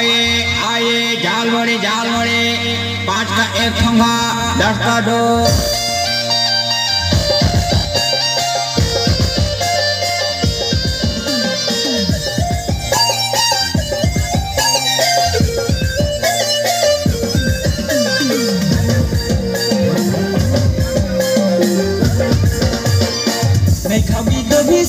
आए आए जाल बड़े जाल बड़े पाँच का एक ठोंगा, दस का दो। नहीं खबी तो भी